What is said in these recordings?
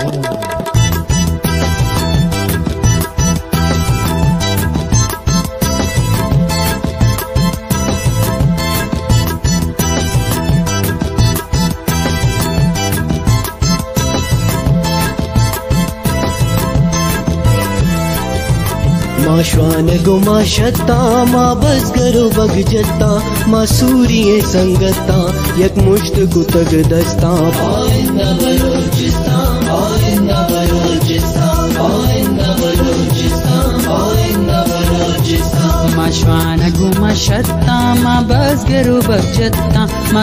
मा श्वान गुमा शता मा बसगरो बगजता मा सूर्य संगता यक मुश्त कुतग दस्ता। मा बसगरु बगजत्ता मा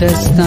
को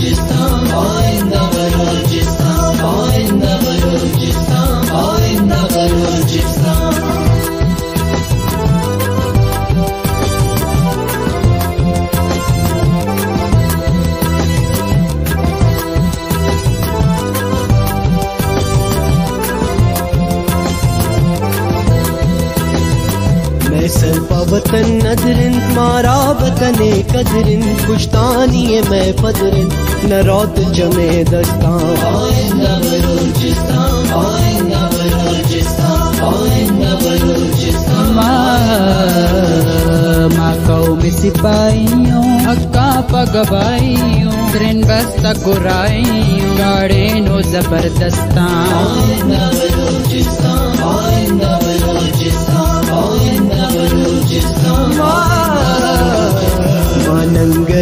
दस्ता मैं वतन नदरिन मारा वतने कदरिन पुश्तानी मैं पदरिन न रौत जमे दस्ता मा मा कौम सिपाहियों हक्का पगबाइयों ट्रेन बस्ता गुराइयों गाड़े नो जबरदस्ता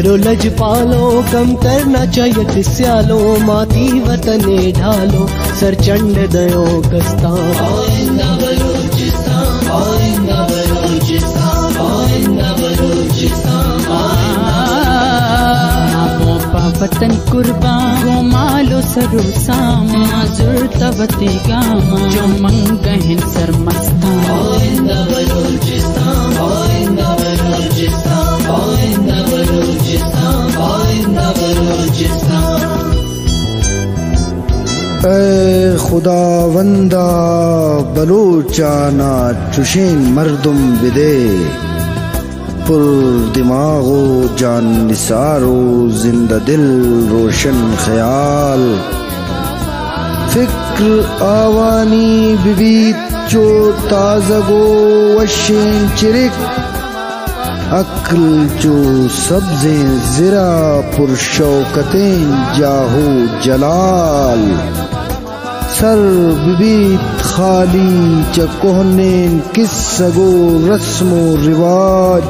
करो लज पालो कम करना चाहिए तिस्यालो माती वतने ढालो सर चंड दयो कस्ता। वतन कुर्बा गो मालो सरो साम माजुर तवते गामा जो मंग गहन कुर्बालो स ए खुदा वंदा बलूचाना चुशीन मर्दुम विदे पुर दिमागो जान निसारो, ज़िंदा दिल रोशन ख्याल। फ़िक्र आवानी विवीत चो ताजगो वशीन चिरिक। अक्ल जो सब्जे ज़रा पुरशौकतें जाहो जलाल। सर विविध खाली चकोहने किस सगो रस्म रिवाज।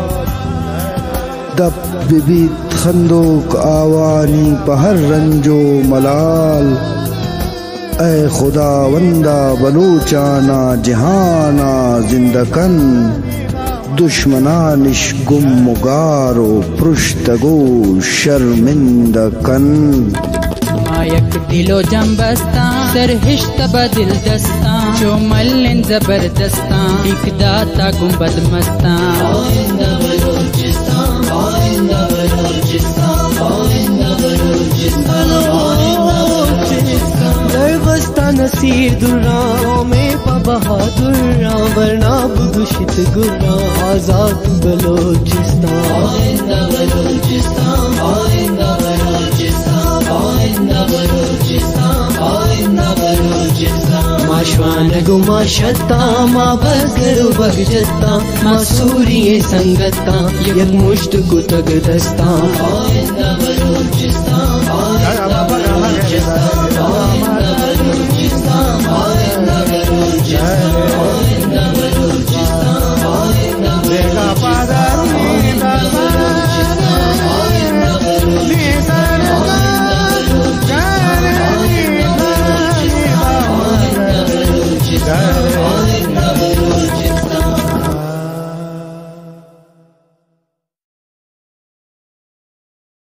दब विविध खंदोक आवानी पहर रंजो मलाल। ए खुदा वंदा बलोचाना जहाना जिंदकन। दुश्मनानिश गुमगारो पृष्ठगो शर्मिंद कन। मायक दिलो जंबस्ता सरहिश्त बदिल दस्ता जो मल्लिन जबरदस्ता इकदाता गुंबद मस्ता। दुर्रा वरना बुदुशित गुर्रा आज़ाद बलोचिस्तान। मा श्वान गुमा शता मा बगरु बगजता मा सूर्य संगता यक मुष्ट कुतग दस्ता Hare